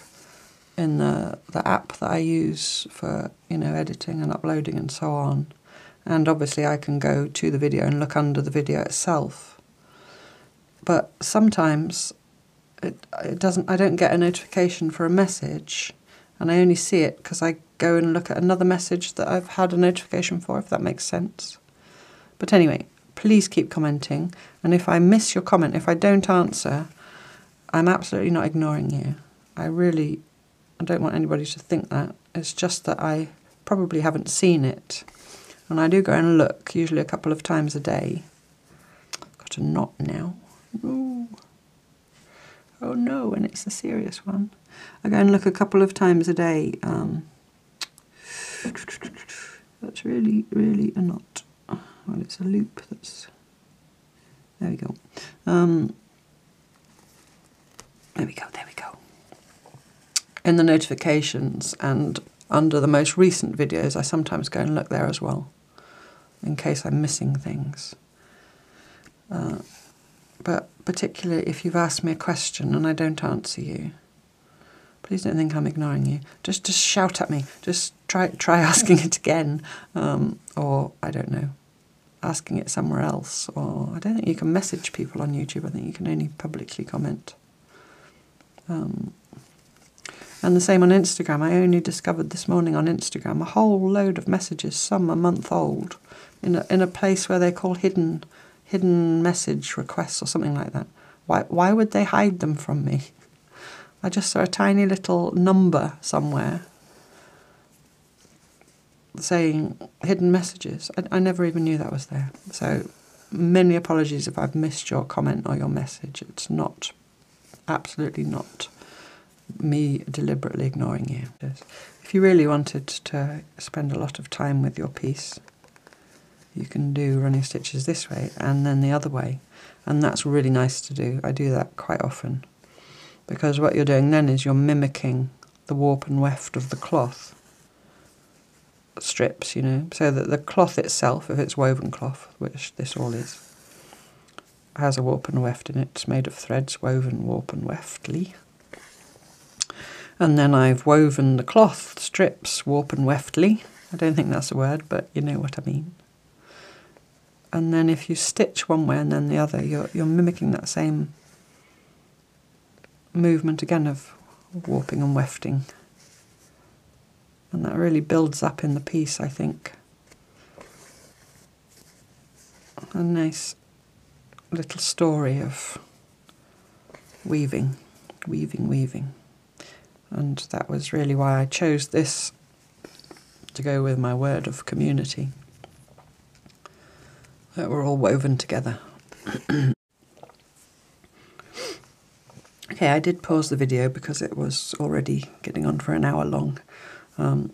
Speaker 1: in the, the app that I use for you know editing and uploading and so on. And obviously I can go to the video and look under the video itself. But sometimes it, it doesn't I don't get a notification for a message and I only see it because I go and look at another message that I've had a notification for if that makes sense. But anyway, please keep commenting and if I miss your comment, if I don't answer, I'm absolutely not ignoring you. I really I don't want anybody to think that. It's just that I probably haven't seen it. And I do go and look, usually a couple of times a day. Got a knot now. Ooh. Oh no, and it's a serious one. I go and look a couple of times a day. Um, that's really, really a knot. Well, it's a loop that's... There we go. Um, there we go, there we go. In the notifications and under the most recent videos, I sometimes go and look there as well, in case I'm missing things. Uh, but particularly if you've asked me a question and I don't answer you, please don't think I'm ignoring you. Just just shout at me. Just try try asking it again, um, or I don't know, asking it somewhere else. Or I don't think you can message people on YouTube. I think you can only publicly comment. Um, and the same on Instagram. I only discovered this morning on Instagram a whole load of messages, some a month old, in a, in a place where they call hidden hidden message requests or something like that. Why why would they hide them from me? I just saw a tiny little number somewhere saying hidden messages. I, I never even knew that was there. So many apologies if I've missed your comment or your message. It's not absolutely not me deliberately ignoring you. If you really wanted to spend a lot of time with your piece, you can do running stitches this way and then the other way. And that's really nice to do. I do that quite often. Because what you're doing then is you're mimicking the warp and weft of the cloth strips, you know, so that the cloth itself, if it's woven cloth, which this all is, has a warp and weft in it. It's made of threads woven warp and weftly. And then I've woven the cloth strips warp and weftly. I don't think that's a word, but you know what I mean. And then if you stitch one way and then the other, you're, you're mimicking that same movement again of warping and wefting. And that really builds up in the piece, I think. A nice little story of weaving, weaving, weaving. And that was really why I chose this to go with my word of community. That we're all woven together. okay, I did pause the video because it was already getting on for an hour long. Um,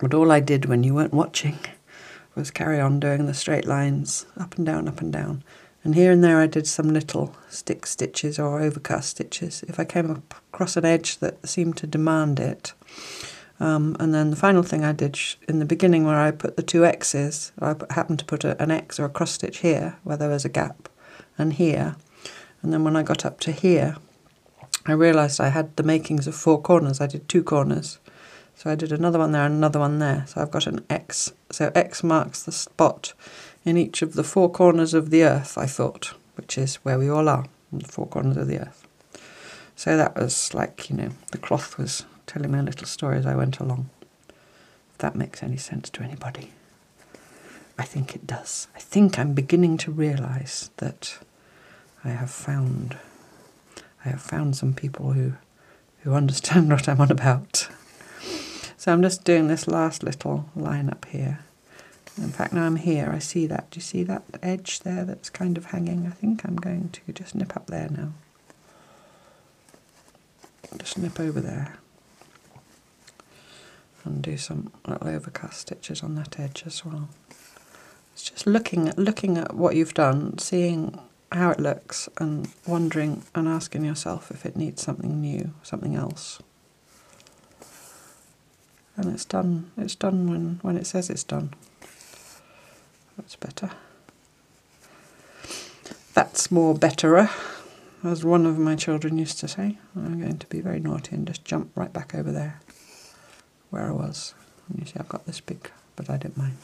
Speaker 1: but all I did when you weren't watching was carry on doing the straight lines up and down, up and down. And here and there I did some little stick stitches or overcast stitches if I came across an edge that seemed to demand it. Um, and then the final thing I did in the beginning where I put the two X's, I happened to put a, an X or a cross stitch here where there was a gap and here. And then when I got up to here, I realised I had the makings of four corners. I did two corners so I did another one there and another one there. So I've got an X. So X marks the spot in each of the four corners of the earth, I thought, which is where we all are, the four corners of the earth. So that was like, you know, the cloth was telling me a little story as I went along. If that makes any sense to anybody. I think it does. I think I'm beginning to realise that I have found I have found some people who who understand what I'm on about. So I'm just doing this last little line up here. In fact, now I'm here, I see that. Do you see that edge there that's kind of hanging? I think I'm going to just nip up there now. Just nip over there. And do some little overcast stitches on that edge as well. It's just looking at, looking at what you've done, seeing how it looks and wondering and asking yourself if it needs something new, something else and it's done it's done when when it says it's done that's better. That's more betterer as one of my children used to say. I'm going to be very naughty and just jump right back over there where I was. And you see I've got this big but I don't mind.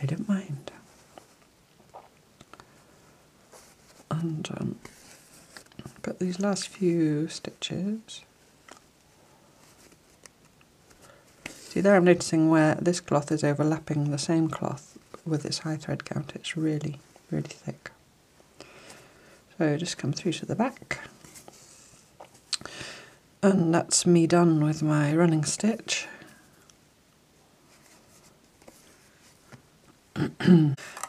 Speaker 1: I don't mind. And um, got these last few stitches. See there I'm noticing where this cloth is overlapping the same cloth with this high thread count. It's really, really thick. So just come through to the back. And that's me done with my running stitch.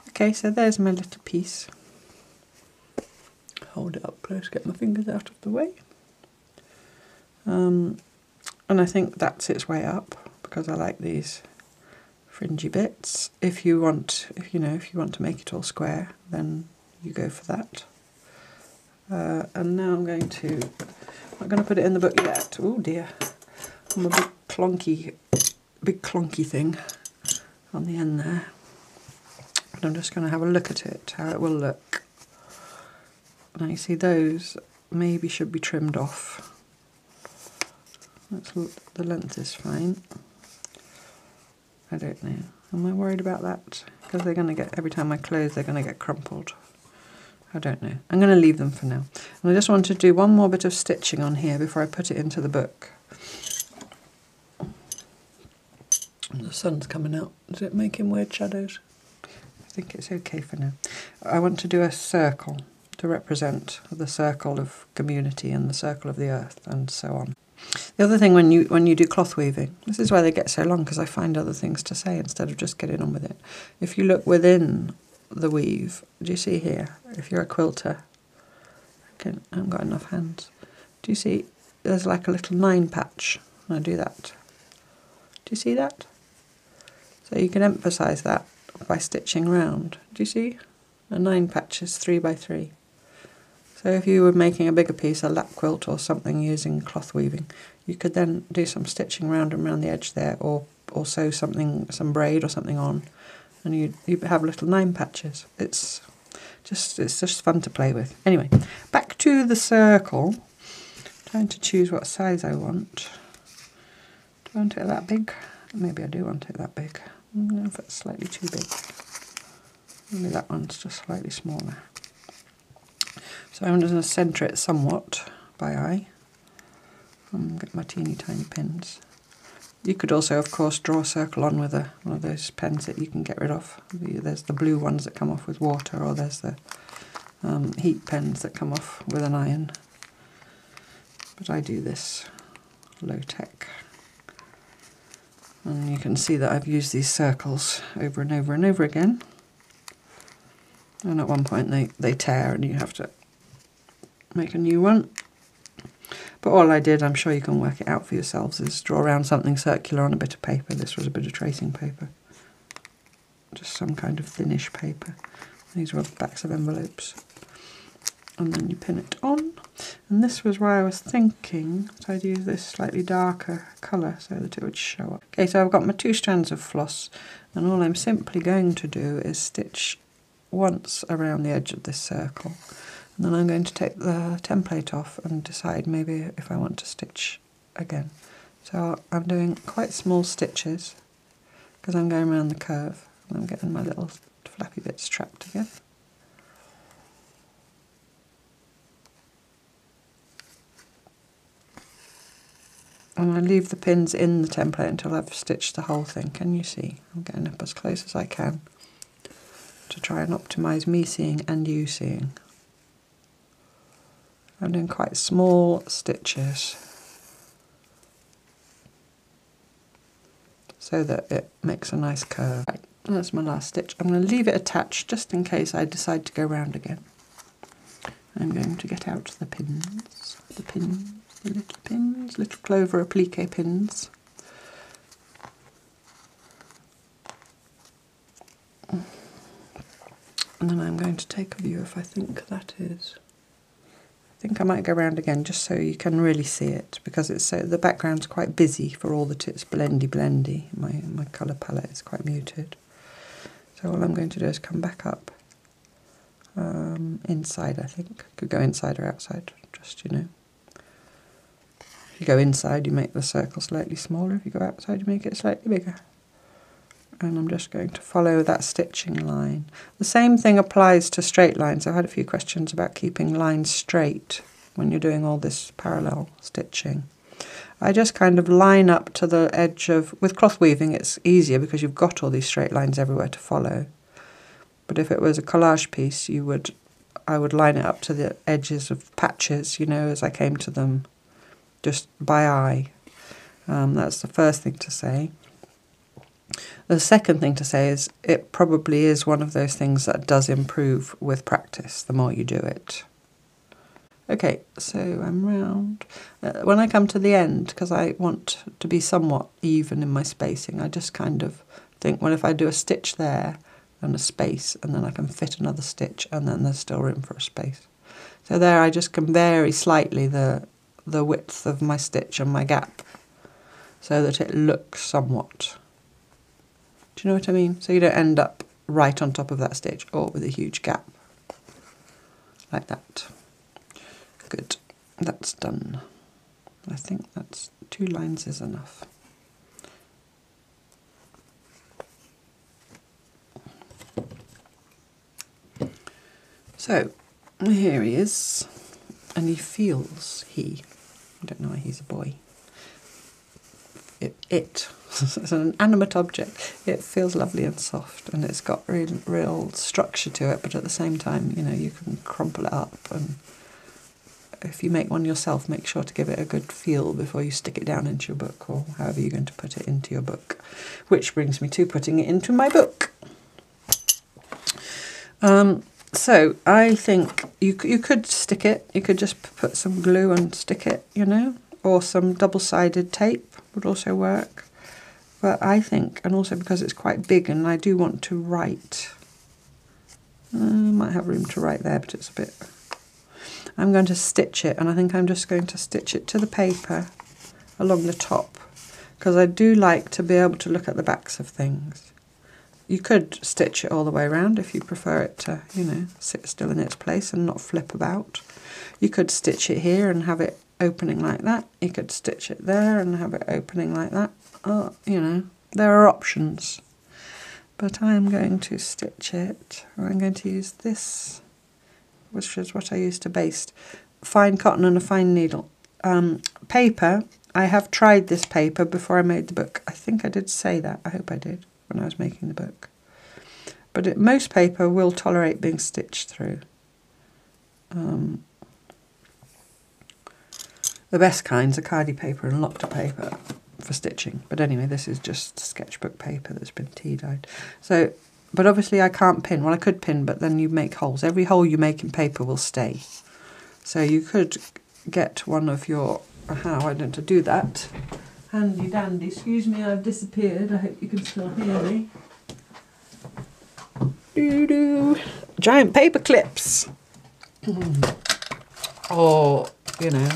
Speaker 1: okay, so there's my little piece. Hold it up close, get my fingers out of the way. Um, and I think that's its way up because I like these fringy bits. If you want, if you know, if you want to make it all square, then you go for that. Uh, and now I'm going to, I'm not going to put it in the book yet. Oh dear, I'm a big clunky, big clunky thing on the end there. I'm just going to have a look at it, how it will look. Now you see those maybe should be trimmed off. That's, the length is fine. I don't know. Am I worried about that? Because they're going to get, every time I close, they're going to get crumpled. I don't know. I'm going to leave them for now. And I just want to do one more bit of stitching on here before I put it into the book. The sun's coming out. Is it making weird shadows? I think it's okay for now. I want to do a circle to represent the circle of community and the circle of the earth and so on. The other thing when you when you do cloth weaving, this is why they get so long because I find other things to say instead of just getting on with it. If you look within the weave, do you see here? If you're a quilter, I, haven't got enough hands. Do you see? There's like a little nine patch. I do that. Do you see that? So you can emphasise that by stitching round. Do you see? A nine patch is three by three. So if you were making a bigger piece, a lap quilt or something using cloth weaving, you could then do some stitching round and round the edge there or, or sew something, some braid or something on and you you have little nine patches. It's just it's just fun to play with. Anyway, back to the circle. trying to choose what size I want. Do I want it that big? Maybe I do want it that big. I don't know if it's slightly too big. Maybe that one's just slightly smaller. So I'm just going to centre it somewhat by eye. And get my teeny tiny pins. You could also, of course, draw a circle on with a, one of those pens that you can get rid of. There's the blue ones that come off with water, or there's the um, heat pens that come off with an iron. But I do this low tech. And you can see that I've used these circles over and over and over again. And at one point they, they tear and you have to make a new one. But all I did, I'm sure you can work it out for yourselves, is draw around something circular on a bit of paper. This was a bit of tracing paper. Just some kind of thinnish paper. These were backs of envelopes. And then you pin it on. And this was why I was thinking that I'd use this slightly darker colour so that it would show up. Okay, so I've got my two strands of floss and all I'm simply going to do is stitch once around the edge of this circle and then I'm going to take the template off and decide maybe if I want to stitch again. So I'm doing quite small stitches because I'm going around the curve and I'm getting my little flappy bits trapped together. And I leave the pins in the template until I've stitched the whole thing. Can you see? I'm getting up as close as I can to try and optimise me seeing and you seeing. I'm doing quite small stitches so that it makes a nice curve. Right, that's my last stitch. I'm going to leave it attached just in case I decide to go round again. I'm going to get out the pins, the pins the little pins, little clover applique pins. And then I'm going to take a view if I think that is. I think I might go around again just so you can really see it because it's so the background's quite busy for all that it's blendy blendy. My my colour palette is quite muted. So all I'm going to do is come back up um, inside I think. Could go inside or outside, just you know. If you go inside, you make the circle slightly smaller. If you go outside, you make it slightly bigger. And I'm just going to follow that stitching line. The same thing applies to straight lines. I've had a few questions about keeping lines straight when you're doing all this parallel stitching. I just kind of line up to the edge of, with cloth weaving it's easier because you've got all these straight lines everywhere to follow. But if it was a collage piece, you would, I would line it up to the edges of patches, you know, as I came to them just by eye. Um, that's the first thing to say. The second thing to say is it probably is one of those things that does improve with practice the more you do it. Okay, so I'm round. Uh, when I come to the end, because I want to be somewhat even in my spacing, I just kind of think, well, if I do a stitch there and a space, and then I can fit another stitch, and then there's still room for a space. So there I just can vary slightly the the width of my stitch and my gap so that it looks somewhat. Do you know what I mean? So you don't end up right on top of that stitch or with a huge gap like that. Good, that's done. I think that's two lines is enough. So here he is, and he feels he I don't know why he's a boy. It, it. it's an animate object. It feels lovely and soft, and it's got real, real structure to it. But at the same time, you know, you can crumple it up, and if you make one yourself, make sure to give it a good feel before you stick it down into your book, or however you're going to put it into your book. Which brings me to putting it into my book. Um, so I think you you could stick it. You could just put some glue and stick it, you know, or some double-sided tape would also work. But I think, and also because it's quite big, and I do want to write. I might have room to write there, but it's a bit. I'm going to stitch it, and I think I'm just going to stitch it to the paper along the top because I do like to be able to look at the backs of things. You could stitch it all the way around if you prefer it to, you know, sit still in its place and not flip about. You could stitch it here and have it opening like that. You could stitch it there and have it opening like that. Oh, you know, there are options. But I'm going to stitch it. I'm going to use this, which is what I used to baste. Fine cotton and a fine needle. Um, paper, I have tried this paper before I made the book. I think I did say that. I hope I did when I was making the book. But it, most paper will tolerate being stitched through. Um, the best kinds are Khadi paper and Lokta paper for stitching. But anyway, this is just sketchbook paper that's been tea dyed. So, but obviously I can't pin. Well, I could pin, but then you make holes. Every hole you make in paper will stay. So you could get one of your, uh, How I don't to do that. Handy dandy. Excuse me, I've disappeared. I hope you can still hear me. Doo doo. Giant paper clips. or, you know,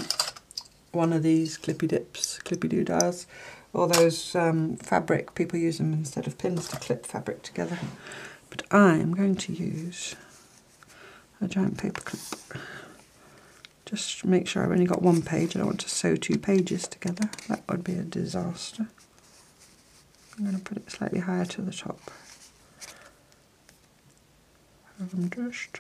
Speaker 1: one of these clippy dips, clippy doodahs, or those um, fabric, people use them instead of pins to clip fabric together. But I am going to use a giant paper clip. Just make sure I've only got one page. I don't want to sew two pages together. That would be a disaster. I'm going to put it slightly higher to the top. I'm just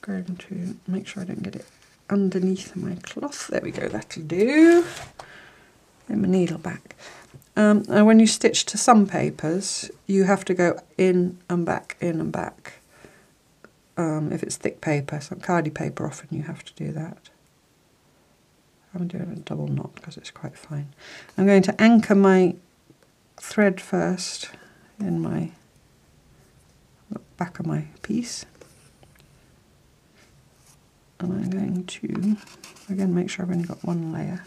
Speaker 1: going to make sure I don't get it underneath my cloth. There we go, that'll do. And my needle back. Um, and when you stitch to some papers, you have to go in and back, in and back. Um, if it's thick paper, some Khadi paper, often you have to do that. I'm doing a double knot because it's quite fine. I'm going to anchor my thread first in my back of my piece and I'm going to again make sure I've only got one layer.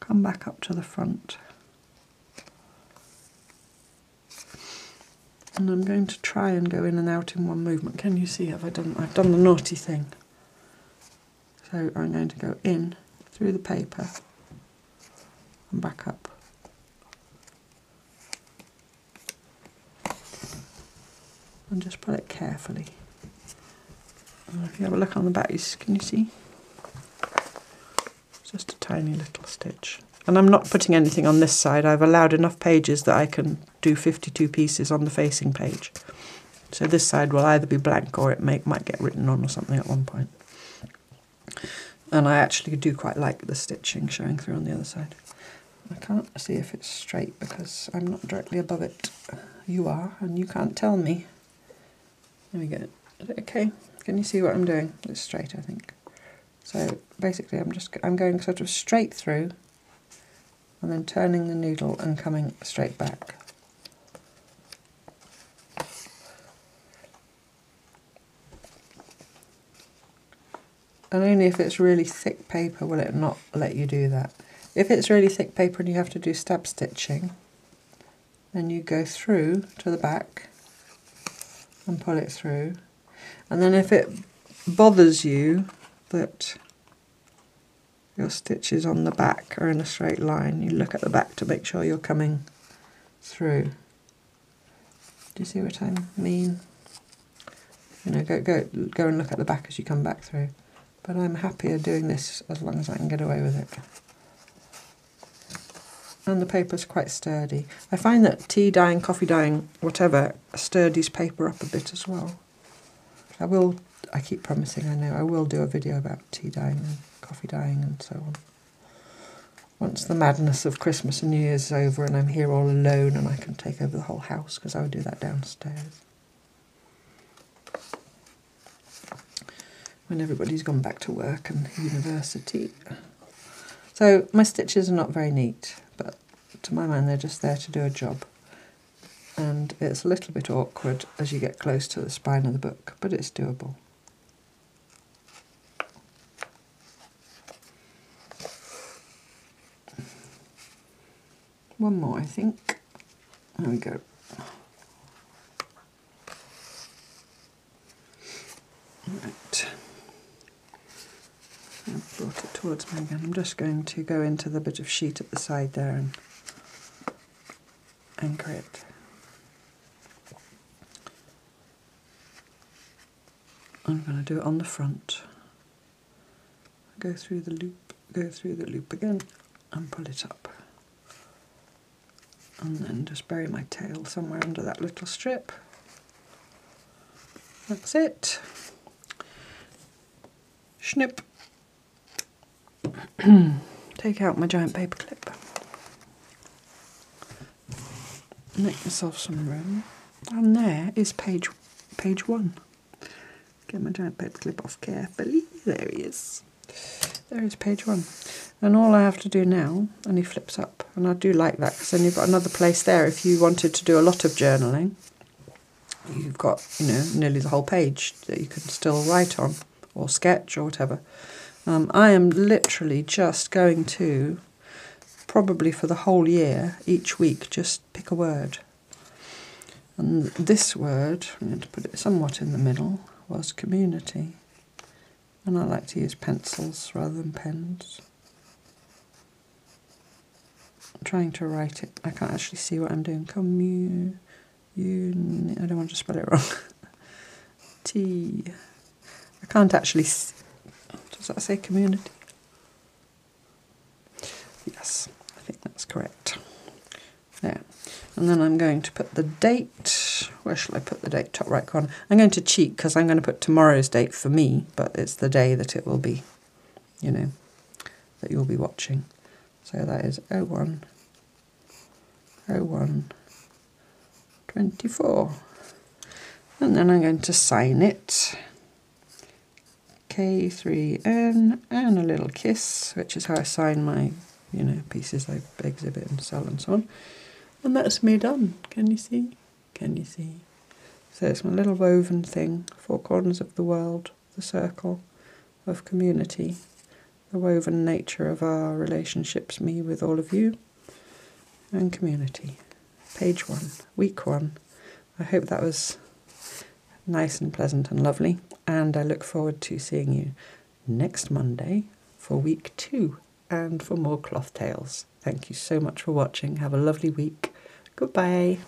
Speaker 1: Come back up to the front. And I'm going to try and go in and out in one movement. Can you see? Have I done I've done the naughty thing. So I'm going to go in through the paper and back up. And just pull it carefully if you have a look on the back, can you see? It's just a tiny little stitch. And I'm not putting anything on this side. I've allowed enough pages that I can do 52 pieces on the facing page. So this side will either be blank or it may, might get written on or something at one point. And I actually do quite like the stitching showing through on the other side. I can't see if it's straight because I'm not directly above it. You are, and you can't tell me. There we go. Okay? Can you see what I'm doing? It's straight, I think. So basically I'm just I'm going sort of straight through and then turning the needle and coming straight back. And only if it's really thick paper will it not let you do that. If it's really thick paper and you have to do stab stitching, then you go through to the back and pull it through and then if it bothers you that your stitches on the back are in a straight line, you look at the back to make sure you're coming through. Do you see what I mean? You know, go, go, go and look at the back as you come back through. But I'm happier doing this as long as I can get away with it. And the paper's quite sturdy. I find that tea dyeing, coffee dyeing, whatever, sturdies paper up a bit as well. I will, I keep promising, I know, I will do a video about tea dyeing and coffee dyeing and so on. Once the madness of Christmas and New Year's is over and I'm here all alone and I can take over the whole house because I would do that downstairs. When everybody's gone back to work and university. So my stitches are not very neat, but to my mind they're just there to do a job and it's a little bit awkward as you get close to the spine of the book, but it's doable. One more, I think. There we go. Right. I've brought it towards me again. I'm just going to go into the bit of sheet at the side there and anchor it. I'm going to do it on the front. go through the loop, go through the loop again, and pull it up. And then just bury my tail somewhere under that little strip. That's it. Snip. Take out my giant paper clip. Make myself some room. And there is page page one. Get my giant paper clip off carefully. There he is. There is page one. And all I have to do now, and he flips up, and I do like that because then you've got another place there if you wanted to do a lot of journaling. You've got, you know, nearly the whole page that you can still write on or sketch or whatever. Um, I am literally just going to, probably for the whole year, each week, just pick a word. And this word, I'm going to put it somewhat in the middle, was community. And I like to use pencils rather than pens. I'm trying to write it. I can't actually see what I'm doing. Commu... Un, I don't want to spell it wrong. T. I can't actually. Does that say community? Yes, I think that's correct. There. And then I'm going to put the date. Where shall I put the date? Top right corner. I'm going to cheat because I'm going to put tomorrow's date for me, but it's the day that it will be, you know, that you'll be watching. So that is 01 01 24. And then I'm going to sign it. K3N and a little kiss, which is how I sign my, you know, pieces I exhibit and sell and so on. And that's me done. Can you see? Can you see? So it's my little woven thing, four corners of the world, the circle of community, the woven nature of our relationships, me with all of you, and community page one, week one. I hope that was nice and pleasant and lovely, and I look forward to seeing you next Monday for week two and for more cloth tales. Thank you so much for watching. Have a lovely week. Goodbye.